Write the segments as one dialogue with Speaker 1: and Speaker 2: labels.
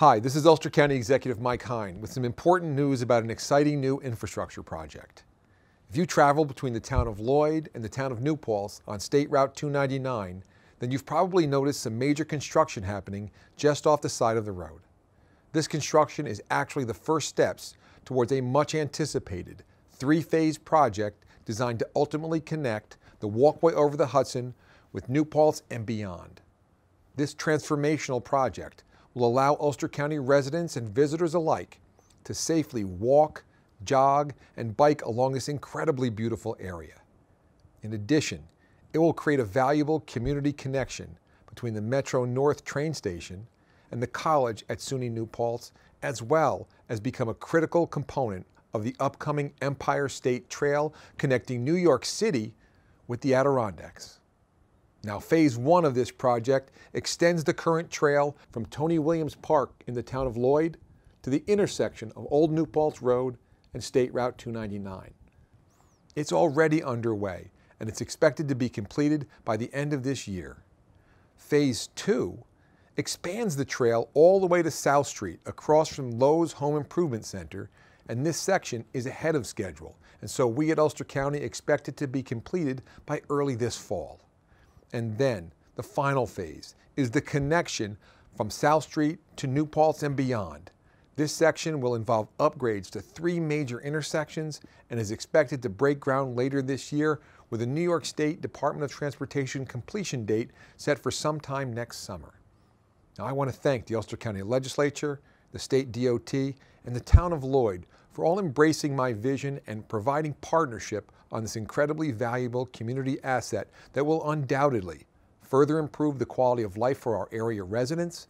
Speaker 1: Hi, this is Ulster County Executive Mike Hein with some important news about an exciting new infrastructure project. If you travel between the town of Lloyd and the town of New Paltz on State Route 299, then you've probably noticed some major construction happening just off the side of the road. This construction is actually the first steps towards a much anticipated three-phase project designed to ultimately connect the walkway over the Hudson with New Paltz and beyond. This transformational project will allow Ulster County residents and visitors alike to safely walk, jog, and bike along this incredibly beautiful area. In addition, it will create a valuable community connection between the Metro North train station and the college at SUNY New Paltz, as well as become a critical component of the upcoming Empire State Trail connecting New York City with the Adirondacks. Now, phase one of this project extends the current trail from Tony Williams Park in the town of Lloyd to the intersection of Old New Paltz Road and State Route 299. It's already underway and it's expected to be completed by the end of this year. Phase two expands the trail all the way to South Street across from Lowe's Home Improvement Center and this section is ahead of schedule, and so we at Ulster County expect it to be completed by early this fall. And then the final phase is the connection from South Street to New Paltz and beyond. This section will involve upgrades to three major intersections and is expected to break ground later this year with a New York State Department of Transportation completion date set for sometime next summer. Now I want to thank the Ulster County Legislature, the state DOT, and the town of Lloyd for all embracing my vision and providing partnership on this incredibly valuable community asset that will undoubtedly further improve the quality of life for our area residents,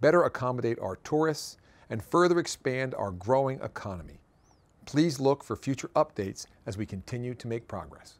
Speaker 1: better accommodate our tourists, and further expand our growing economy. Please look for future updates as we continue to make progress.